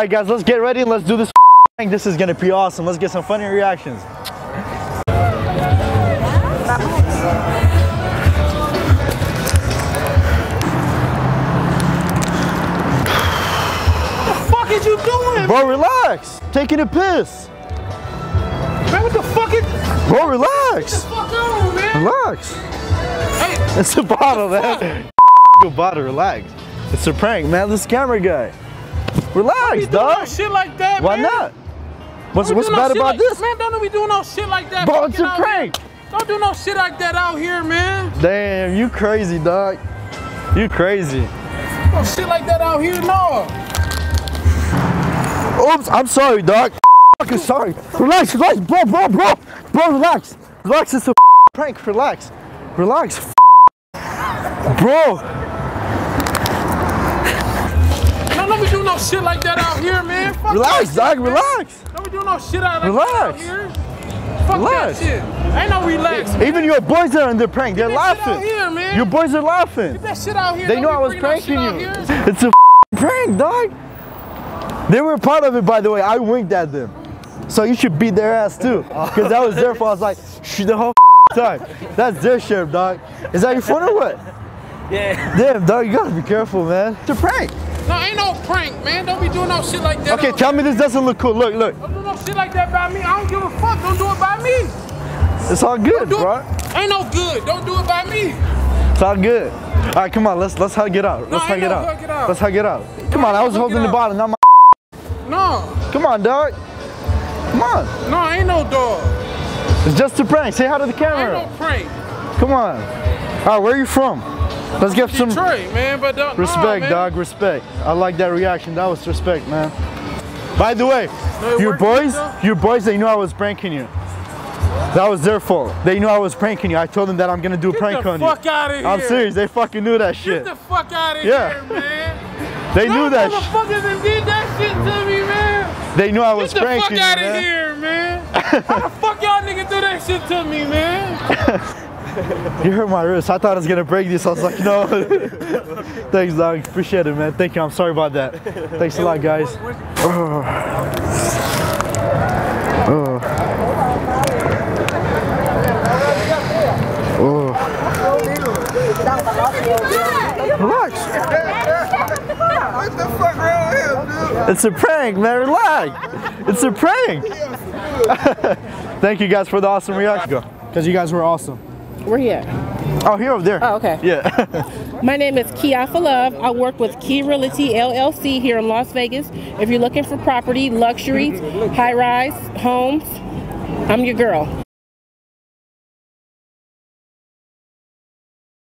right, guys, let's get ready and let's do this. prank. This is gonna be awesome. Let's get some funny reactions. What the fuck is you doing? Bro, relax. Taking a piss. Man, what the fuck is Bro, What relax. the fuck on, man? Relax. Hey, It's a bottle, man. Good bottle, relax. It's a prank, man. This camera guy. Relax, doing dog. shit like that, Why man. not? What's what's do no bad about like- this? Man, don't we do no shit like that. Bro, it's a out here. prank. Don't do no shit like that out here, man. Damn, you crazy, dog. You crazy. No shit like that out here, no. Oops, I'm sorry, dog. Fucking sorry. Relax, relax, bro, bro, bro. Bro, relax. Relax, it's a prank. Relax. Relax. Bro, No, don't we do no shit like that out here, man. Fuck relax, that dog, man. relax. Don't we do no shit out like Relax. that out here. Fuck Relax. that shit. Ain't no relax. man. Even your boys are in the prank. They're that shit laughing. out here, man. Your boys are laughing. Get that shit out here. They Don't know I was bringing that shit pranking you. It's a prank, dog. They were part of it, by the way. I winked at them. So you should beat their ass too. Because that was their fault. I was like, shh, the whole time. That's their shit, dog. Is that your phone or what? Yeah. Damn, dog, you gotta be careful, man. It's a prank. No, ain't no prank, man. Don't be doing no shit like that. Okay, tell me this doesn't look cool. Look, look. Don't do no shit like that by me. I don't give a fuck. Don't do it by me. It's all good, Do bro. it. Ain't no good. Don't do it by me. It's all good. All right, come on. Let's let's hug it out. Let's hug it no out. hug it out. Let's hug it out. Come No, on, I was holding the bottle, not my. No. Come on, dog. Come on. No, ain't no dog. It's just a prank. Say hi to the camera. Ain't no prank. Come on. All right, where are you from? Let's get some man, but don't, respect, no, man. dog. Respect. I like that reaction. That was respect, man. By the way, No, your boys, your boys, they knew I was pranking you. That was their fault. They knew I was pranking you. I told them that I'm gonna do a Get prank the on fuck you. out of here. I'm serious. They fucking knew that Get shit. the fuck out of Yeah. here, man. They Y'all knew that. motherfuckers did that shit to me, man. They knew I was Get the fuck pranking you, out of here, man. How the fuck y'all niggas do that shit to me, man? You hurt my wrist. I thought I was gonna break this. I was like, no. Thanks, dog. Appreciate it, man. Thank you. I'm sorry about that. Thanks a lot, guys. Oh. Oh. Oh. Relax. What the fuck wrong with him, dude? It's a prank, man. Relax. It's a prank. Thank you guys for the awesome reaction. Because you guys were awesome. We're here. Oh, here over there. Oh, okay. Yeah. My name is Kia for Love. I work with Key Realty LLC here in Las Vegas. If you're looking for property, luxury, high rise, homes, I'm your girl.